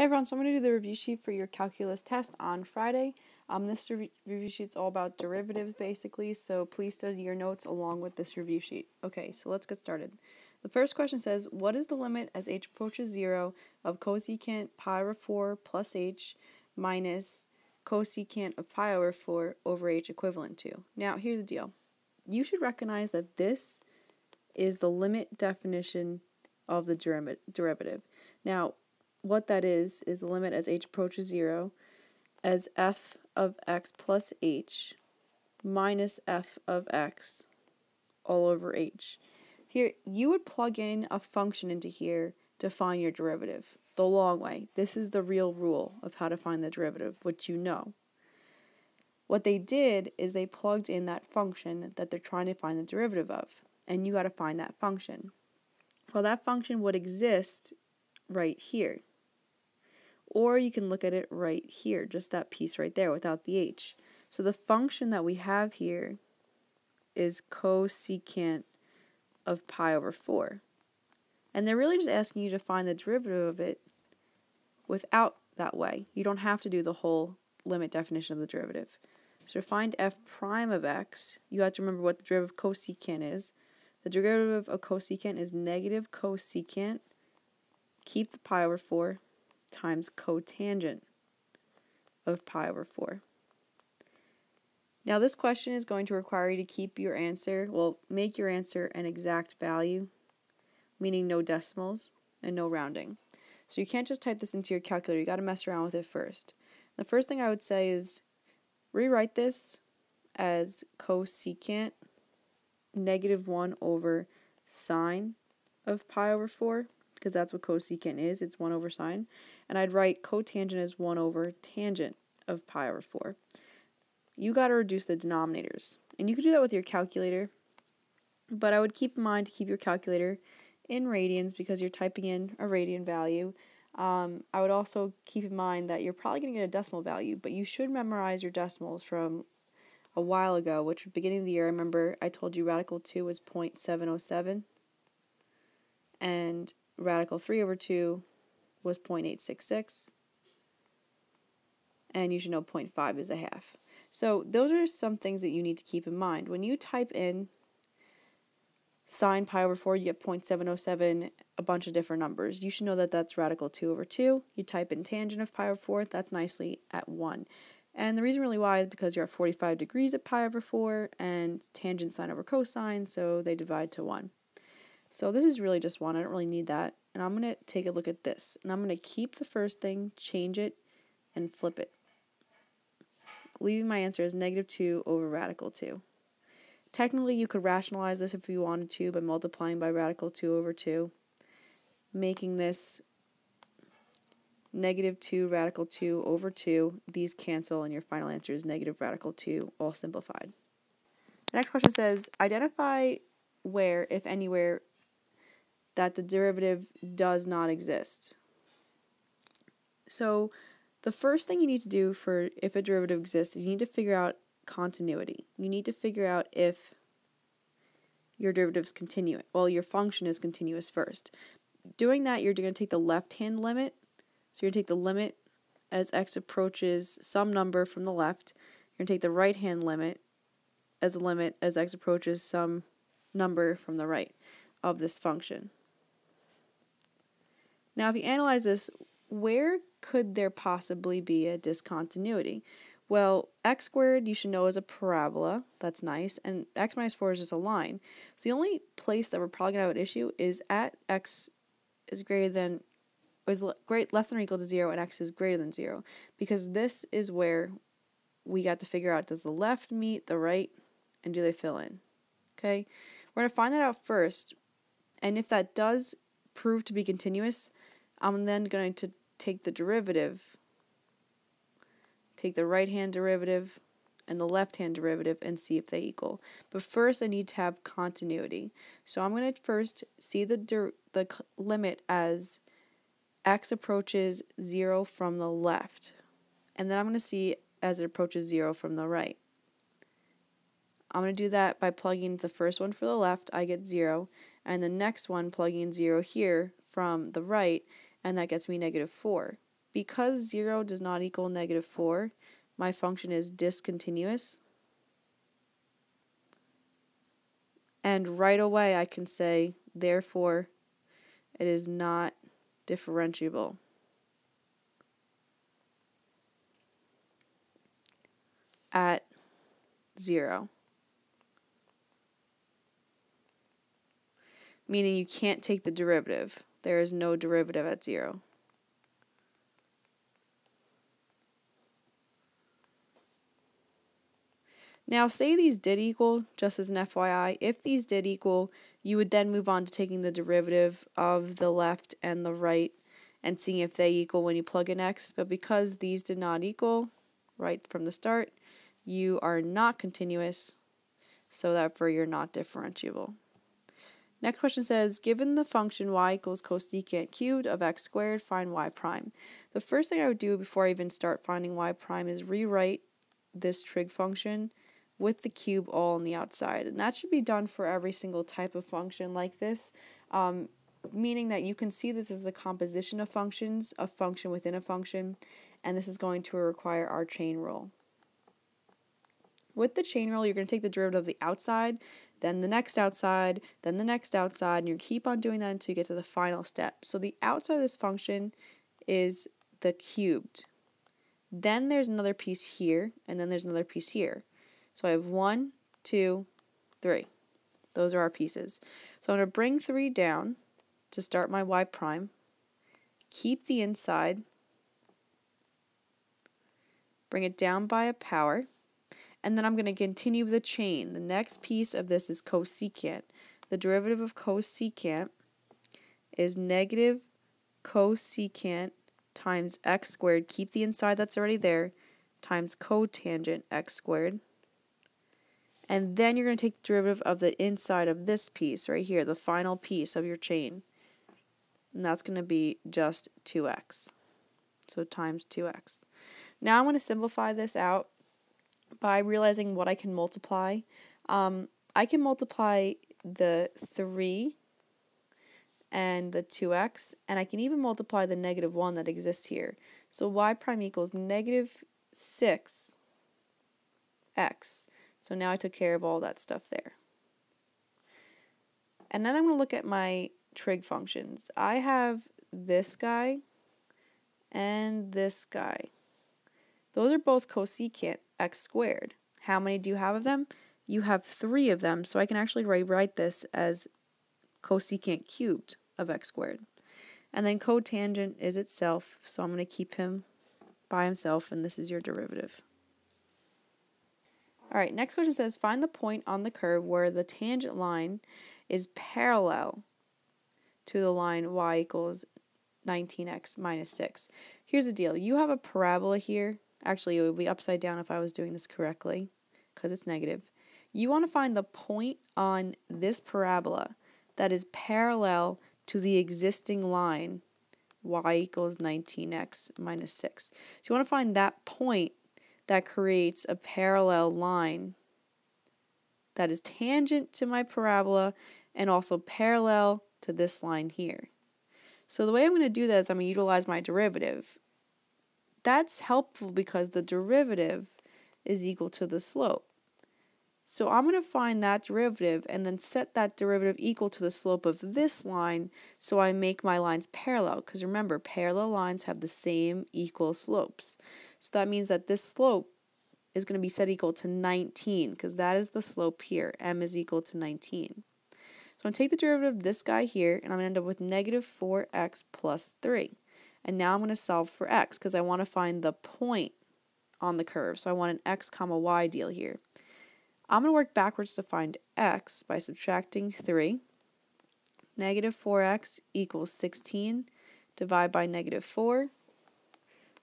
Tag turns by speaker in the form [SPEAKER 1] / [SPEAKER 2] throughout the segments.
[SPEAKER 1] Hey everyone, so I'm going to do the review sheet for your calculus test on Friday. Um, this rev review sheet is all about derivatives basically, so please study your notes along with this review sheet. Okay, so let's get started. The first question says, what is the limit as h approaches 0 of cosecant pi over 4 plus h minus cosecant of pi over 4 over h equivalent to? Now, here's the deal. You should recognize that this is the limit definition of the derivative. Now, what that is, is the limit as h approaches 0 as f of x plus h minus f of x all over h. Here, you would plug in a function into here to find your derivative the long way. This is the real rule of how to find the derivative, which you know. What they did is they plugged in that function that they're trying to find the derivative of, and you got to find that function. Well, that function would exist right here. Or you can look at it right here, just that piece right there without the h. So the function that we have here is cosecant of pi over 4. And they're really just asking you to find the derivative of it without that way. You don't have to do the whole limit definition of the derivative. So to find f prime of x, you have to remember what the derivative of cosecant is. The derivative of cosecant is negative cosecant. Keep the pi over 4 times cotangent of pi over 4. Now this question is going to require you to keep your answer, well, make your answer an exact value, meaning no decimals and no rounding. So you can't just type this into your calculator, you got to mess around with it first. The first thing I would say is rewrite this as cosecant negative 1 over sine of pi over 4 because that's what cosecant is. It's 1 over sine. And I'd write cotangent as 1 over tangent of pi over 4. You got to reduce the denominators. And you could do that with your calculator. But I would keep in mind to keep your calculator in radians because you're typing in a radian value. Um, I would also keep in mind that you're probably going to get a decimal value, but you should memorize your decimals from a while ago, which beginning of the year, I remember I told you radical 2 was 0.707, and radical 3 over 2 was 0.866. And you should know 0.5 is a half. So those are some things that you need to keep in mind. When you type in sine pi over 4, you get 0.707, a bunch of different numbers. You should know that that's radical 2 over 2. You type in tangent of pi over 4, that's nicely at 1. And the reason really why is because you're at 45 degrees at pi over 4, and tangent sine over cosine, so they divide to 1. So this is really just one. I don't really need that. And I'm going to take a look at this. And I'm going to keep the first thing, change it, and flip it. Leaving my answer as negative 2 over radical 2. Technically, you could rationalize this if you wanted to by multiplying by radical 2 over 2, making this negative 2 radical 2 over 2. These cancel, and your final answer is negative radical 2, all simplified. The next question says, identify where, if anywhere, that the derivative does not exist. So the first thing you need to do for if a derivative exists is you need to figure out continuity. You need to figure out if your derivative is continuous. Well, your function is continuous first. Doing that, you're going to take the left-hand limit. So you're going to take the limit as x approaches some number from the left. You're going to take the right-hand limit as a limit as x approaches some number from the right of this function. Now, if you analyze this, where could there possibly be a discontinuity? Well, x squared you should know is a parabola. That's nice. And x minus 4 is just a line. So the only place that we're probably going to have an issue is at x is greater than is great less than or equal to 0 and x is greater than 0 because this is where we got to figure out does the left meet the right and do they fill in. Okay? We're going to find that out first. And if that does prove to be continuous, I'm then going to take the derivative, take the right hand derivative and the left hand derivative and see if they equal. But first I need to have continuity. So I'm going to first see the, the limit as x approaches 0 from the left. And then I'm going to see as it approaches 0 from the right. I'm going to do that by plugging the first one for the left, I get 0, and the next one plugging 0 here from the right, and that gets me negative 4. because 0 does not equal negative 4, my function is discontinuous. And right away I can say, therefore, it is not differentiable. at 0. Meaning you can't take the derivative. There is no derivative at 0. Now, say these did equal, just as an FYI, if these did equal, you would then move on to taking the derivative of the left and the right and seeing if they equal when you plug in x. But because these did not equal right from the start, you are not continuous, so therefore you're not differentiable. Next question says, given the function y equals cosecant cubed of x squared, find y prime. The first thing I would do before I even start finding y prime is rewrite this trig function with the cube all on the outside. And that should be done for every single type of function like this, um, meaning that you can see this is a composition of functions, a function within a function, and this is going to require our chain rule. With the chain rule, you're going to take the derivative of the outside, then the next outside, then the next outside, and you keep on doing that until you get to the final step. So the outside of this function is the cubed. Then there's another piece here, and then there's another piece here. So I have one, two, three. Those are our pieces. So I'm going to bring 3 down to start my y prime, keep the inside, bring it down by a power, and then I'm going to continue the chain. The next piece of this is cosecant. The derivative of cosecant is negative cosecant times x squared, keep the inside that's already there, times cotangent x squared and then you're going to take the derivative of the inside of this piece right here, the final piece of your chain. And that's going to be just 2x. So times 2x. Now I'm going to simplify this out by realizing what I can multiply. Um, I can multiply the 3 and the 2x, and I can even multiply the negative 1 that exists here. So y prime equals negative 6x so now I took care of all that stuff there. And then I'm going to look at my trig functions. I have this guy and this guy. Those are both cosecant x squared. How many do you have of them? You have three of them, so I can actually rewrite this as cosecant cubed of x squared. And then cotangent is itself, so I'm going to keep him by himself, and this is your derivative. All right, next question says find the point on the curve where the tangent line is parallel to the line y equals 19x minus 6. Here's the deal. You have a parabola here. Actually, it would be upside down if I was doing this correctly because it's negative. You want to find the point on this parabola that is parallel to the existing line y equals 19x minus 6. So you want to find that point that creates a parallel line that is tangent to my parabola and also parallel to this line here. So the way I'm going to do that is I'm going to utilize my derivative. That's helpful because the derivative is equal to the slope. So I'm going to find that derivative and then set that derivative equal to the slope of this line so I make my lines parallel. Because remember, parallel lines have the same equal slopes. So that means that this slope is going to be set equal to 19 because that is the slope here. m is equal to 19. So I'm going to take the derivative of this guy here and I'm going to end up with negative 4x plus 3. And now I'm going to solve for x because I want to find the point on the curve. So I want an x comma y deal here. I'm going to work backwards to find x by subtracting 3. Negative 4x equals 16. Divide by negative 4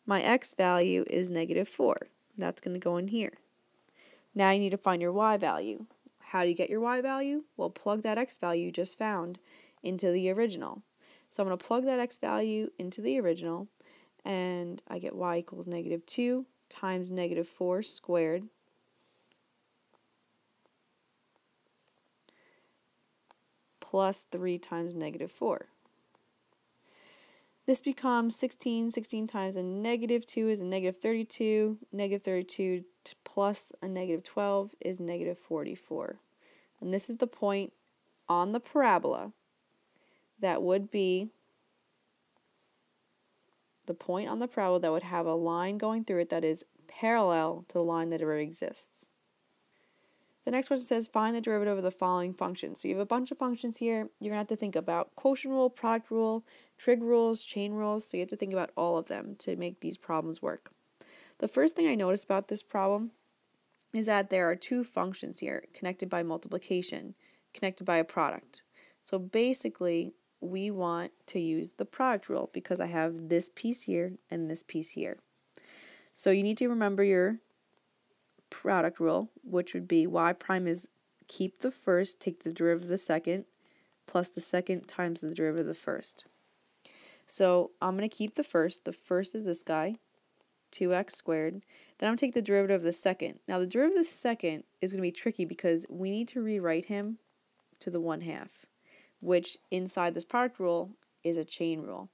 [SPEAKER 1] my x value is negative 4. That's going to go in here. Now you need to find your y value. How do you get your y value? Well, plug that x value you just found into the original. So I'm going to plug that x value into the original, and I get y equals negative 2 times negative 4 squared plus 3 times negative 4. this becomes 16. 16 times a negative 2 is a negative 32. Negative 32 plus a negative 12 is negative 44. And this is the point on the parabola that would be the point on the parabola that would have a line going through it that is parallel to the line that already exists. The next question says find the derivative of the following functions. So you have a bunch of functions here. You're going to have to think about quotient rule, product rule, trig rules, chain rules. So you have to think about all of them to make these problems work. The first thing I noticed about this problem is that there are two functions here connected by multiplication, connected by a product. So basically, we want to use the product rule because I have this piece here and this piece here. So you need to remember your product rule, which would be y prime is keep the first, take the derivative of the second, plus the second times the derivative of the first. So I'm going to keep the first. The first is this guy, 2x squared. Then I'm going to take the derivative of the second. Now the derivative of the second is going to be tricky because we need to rewrite him to the 1 half which inside this product rule is a chain rule.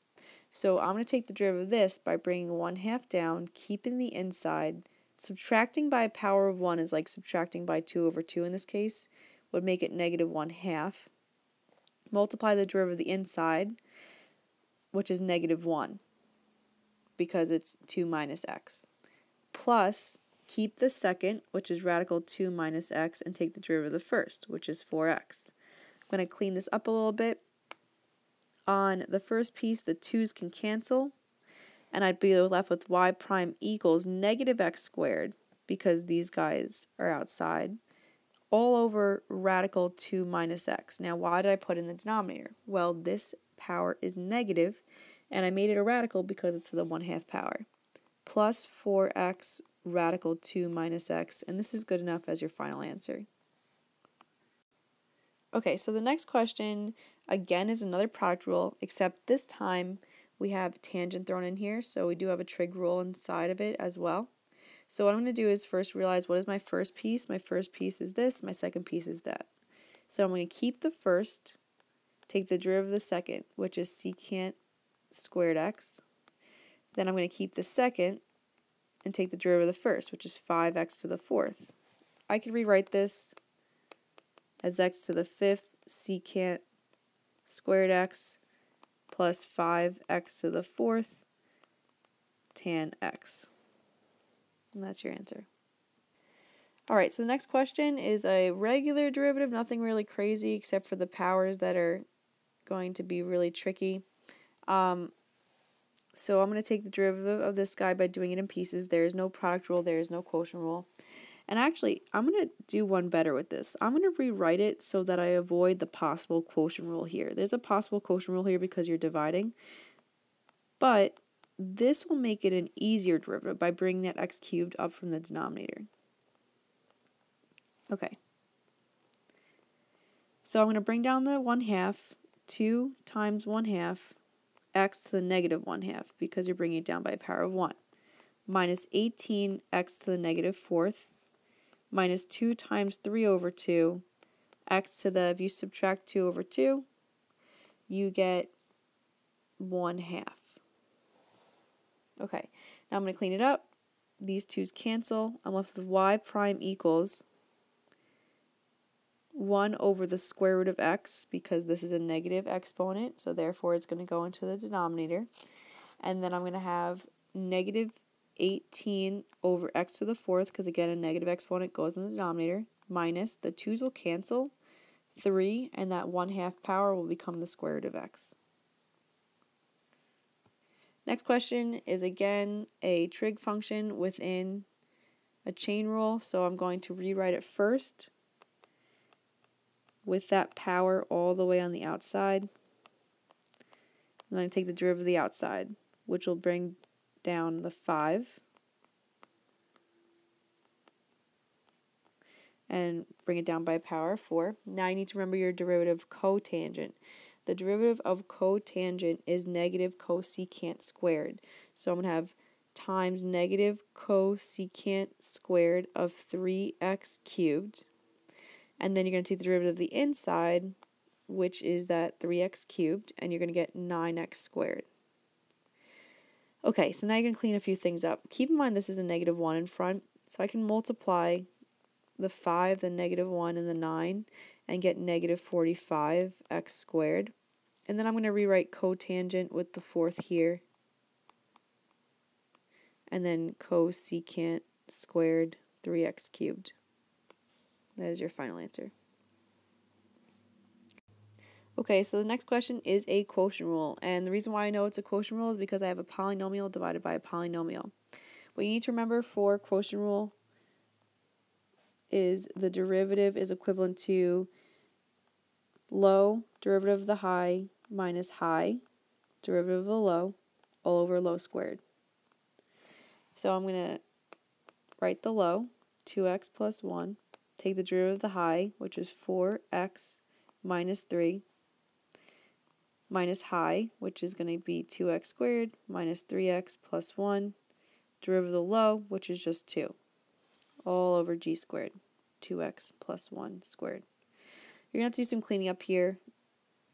[SPEAKER 1] So I'm going to take the derivative of this by bringing 1 half down, keeping the inside. Subtracting by a power of 1 is like subtracting by 2 over 2 in this case, would make it negative 1 half. Multiply the derivative of the inside, which is negative 1, because it's 2 minus x. Plus, keep the second, which is radical 2 minus x, and take the derivative of the first, which is 4x. Going to clean this up a little bit. On the first piece, the 2's can cancel, and I'd be left with y prime equals negative x squared, because these guys are outside, all over radical 2 minus x. Now, why did I put in the denominator? Well, this power is negative, and I made it a radical because it's to the 1 half power. Plus 4x radical 2 minus x, and this is good enough as your final answer. Okay, so the next question again is another product rule, except this time we have tangent thrown in here, so we do have a trig rule inside of it as well. So what I'm going to do is first realize what is my first piece. My first piece is this, my second piece is that. So I'm going to keep the first, take the derivative of the second, which is secant squared x. Then I'm going to keep the second and take the derivative of the first, which is 5x to the fourth. I could rewrite this as x to the fifth secant squared x plus 5x to the fourth tan x. And that's your answer. Alright, so the next question is a regular derivative, nothing really crazy except for the powers that are going to be really tricky. Um, so I'm going to take the derivative of this guy by doing it in pieces. There is no product rule, there is no quotient rule. And actually, I'm going to do one better with this. I'm going to rewrite it so that I avoid the possible quotient rule here. There's a possible quotient rule here because you're dividing. But this will make it an easier derivative by bringing that x cubed up from the denominator. Okay. So I'm going to bring down the 1 half, 2 times 1 half, x to the negative 1 half, because you're bringing it down by a power of 1, minus 18x to the negative fourth, minus 2 times 3 over 2, x to the, if you subtract 2 over 2, you get 1 half. Okay, now I'm going to clean it up. These 2's cancel. I'm left with y prime equals 1 over the square root of x because this is a negative exponent, so therefore it's going to go into the denominator. And then I'm going to have negative 18 over x to the fourth, because again, a negative exponent goes in the denominator, minus, the 2's will cancel, 3, and that 1 half power will become the square root of x. Next question is again a trig function within a chain rule, so I'm going to rewrite it first with that power all the way on the outside. I'm going to take the derivative of the outside, which will bring down the 5 and bring it down by power 4. Now you need to remember your derivative cotangent. The derivative of cotangent is negative cosecant squared. So I'm going to have times negative cosecant squared of 3x cubed. And then you're going to take the derivative of the inside, which is that 3x cubed, and you're going to get 9x squared. Okay, so now going to clean a few things up. Keep in mind this is a negative 1 in front, so I can multiply the 5, the negative 1, and the 9, and get negative 45x squared. And then I'm going to rewrite cotangent with the fourth here. And then cosecant squared 3x cubed. That is your final answer. Okay, so the next question is a quotient rule. And the reason why I know it's a quotient rule is because I have a polynomial divided by a polynomial. What you need to remember for quotient rule is the derivative is equivalent to low derivative of the high minus high derivative of the low all over low squared. So I'm going to write the low, 2x plus 1, take the derivative of the high, which is 4x minus 3, minus high, which is going to be 2x squared, minus 3x plus 1, derivative of the low, which is just 2, all over g squared, 2x plus 1 squared. You're going to have to do some cleaning up here.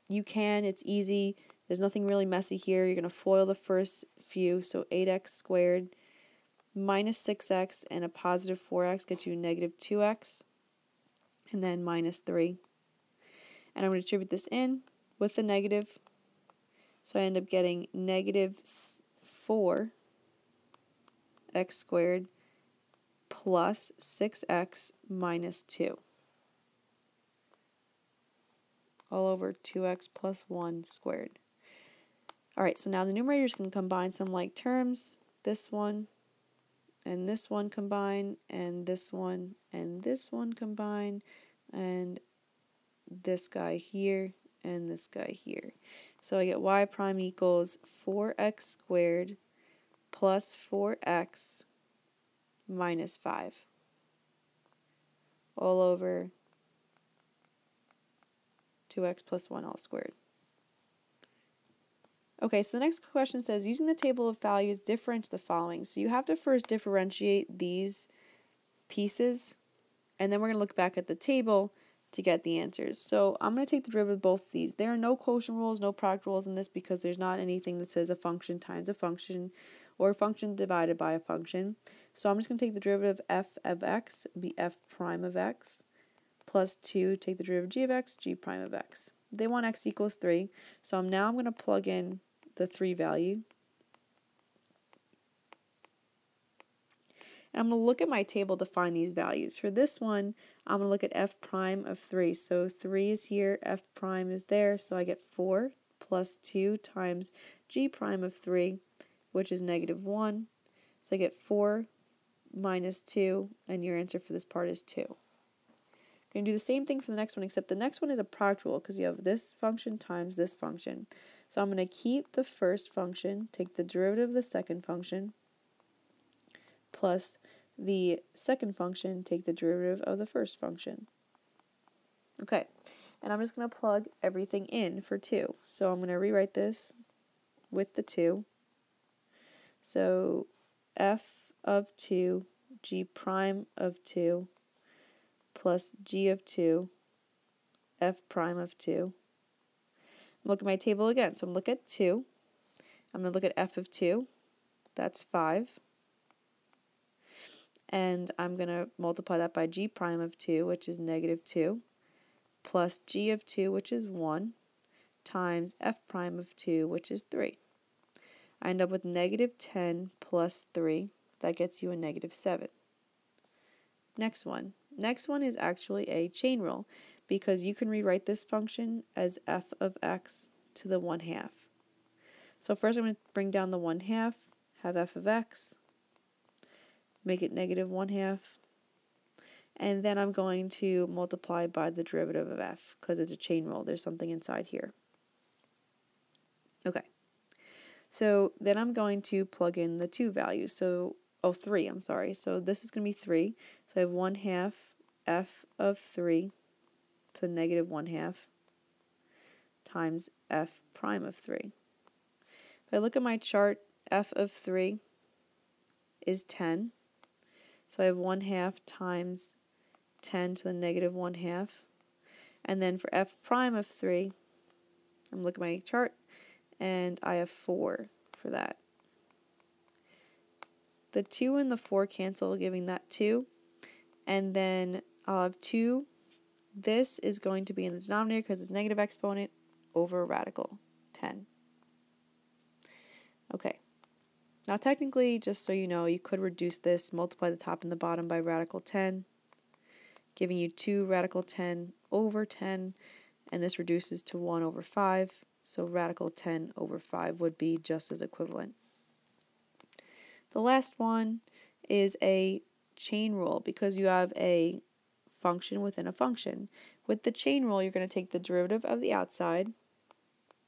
[SPEAKER 1] You can, it's easy. There's nothing really messy here. You're going to FOIL the first few, so 8x squared minus 6x and a positive 4x gets you negative 2x, and then minus 3. And I'm going to distribute this in with the negative, so I end up getting negative 4 x squared plus 6x minus 2 all over 2x plus 1 squared. Alright, so now the numerators can combine some like terms. This one and this one combine, and this one and this one combine, and this guy here and this guy here. So I get y prime equals 4x squared plus 4x minus 5 all over 2x plus 1 all squared. Okay, so the next question says, using the table of values, differentiate the following. So you have to first differentiate these pieces, and then we're going to look back at the table to get the answers. So I'm going to take the derivative of both of these. There are no quotient rules, no product rules in this because there's not anything that says a function times a function or a function divided by a function. So I'm just going to take the derivative of f of x, be f prime of x, plus 2, take the derivative of g of x, g prime of x. They want x equals 3, so I'm now I'm going to plug in the 3 value. And I'm going to look at my table to find these values. For this one, I'm going to look at f prime of 3. So 3 is here, f prime is there, so I get 4 plus 2 times g prime of 3, which is negative 1. So I get 4 minus 2, and your answer for this part is 2. Going to do the same thing for the next one, except the next one is a product rule because you have this function times this function. So I'm going to keep the first function, take the derivative of the second function, plus the second function, take the derivative of the first function. Okay, and I'm just going to plug everything in for 2. So I'm going to rewrite this with the 2. So f of 2, g prime of 2, plus g of 2, f prime of 2. Look at my table again. So I'm going to look at 2. I'm going to look at f of 2. That's 5 and I'm going to multiply that by g prime of 2, which is negative 2, plus g of 2, which is 1, times f prime of 2, which is 3. I end up with negative 10 plus 3. That gets you a negative 7. Next one. Next one is actually a chain rule because you can rewrite this function as f of x to the 1 half. So first I'm going to bring down the 1 half, have f of x, make it negative 1 half. And then I'm going to multiply by the derivative of f because it's a chain rule. There's something inside here. Okay. So then I'm going to plug in the two values. So, oh, 3, I'm sorry. So this is going to be 3. So I have 1 half f of 3 to the negative 1 half times f prime of 3. If I look at my chart, f of 3 is 10. So I have 1 half times 10 to the negative 1 half. And then for f prime of 3, I'm looking at my chart, and I have 4 for that. the 2 and the 4 cancel, giving that 2. And then I'll have 2. This is going to be in the denominator because it's negative exponent over radical 10. Okay. Now technically, just so you know, you could reduce this, multiply the top and the bottom by radical 10, giving you 2 radical 10 over 10, and this reduces to 1 over 5, so radical 10 over 5 would be just as equivalent. The last one is a chain rule because you have a function within a function. With the chain rule, you're going to take the derivative of the outside,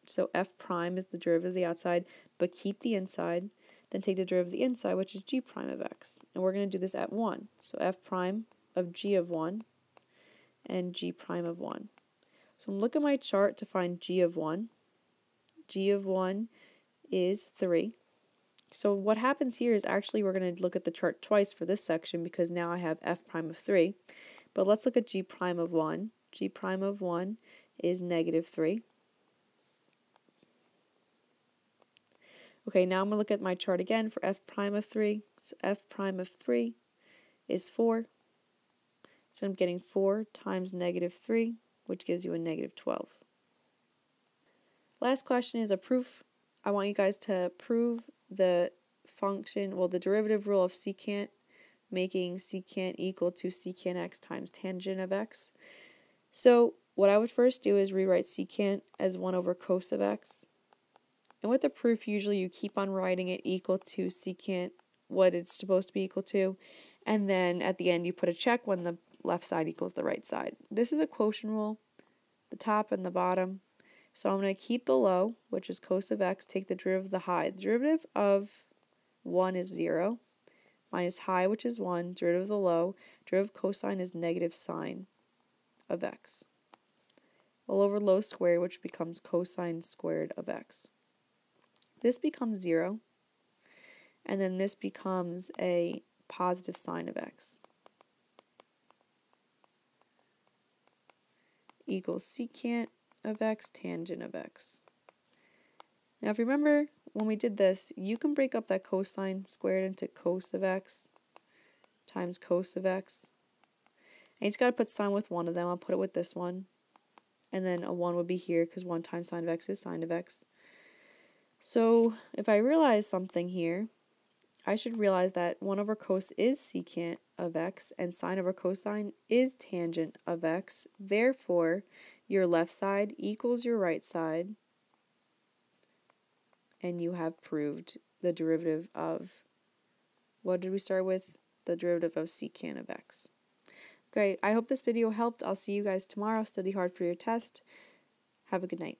[SPEAKER 1] so f prime is the derivative of the outside, but keep the inside, then take the derivative of the inside, which is g prime of x. And we're going to do this at 1. So f prime of g of 1 and g prime of 1. So I'm looking at my chart to find g of 1. g of 1 is 3. So what happens here is actually we're going to look at the chart twice for this section because now I have f prime of 3. But let's look at g prime of 1. g prime of 1 is negative 3. Okay, now I'm going to look at my chart again for f prime of 3. So f prime of 3 is 4. So I'm getting 4 times negative 3, which gives you a negative 12. Last question is a proof. I want you guys to prove the function, well, the derivative rule of secant, making secant equal to secant x times tangent of x. So what I would first do is rewrite secant as 1 over cos of x. And with the proof, usually you keep on writing it equal to secant, what it's supposed to be equal to, and then at the end you put a check when the left side equals the right side. This is a quotient rule, the top and the bottom. So I'm going to keep the low, which is cos of x, take the derivative of the high. The derivative of 1 is 0, minus high, which is 1, derivative of the low, derivative of cosine is negative sine of x. All over low squared, which becomes cosine squared of x. This becomes 0, and then this becomes a positive sine of x. Equals secant of x tangent of x. Now if you remember when we did this, you can break up that cosine squared into cos of x times cos of x. And you just got to put sine with one of them. I'll put it with this one. And then a 1 would be here because 1 times sine of x is sine of x. So if I realize something here, I should realize that 1 over cos is secant of x and sine over cosine is tangent of x. Therefore, your left side equals your right side and you have proved the derivative of, what did we start with? The derivative of secant of x. Great. I hope this video helped. I'll see you guys tomorrow. Study hard for your test. Have a good night.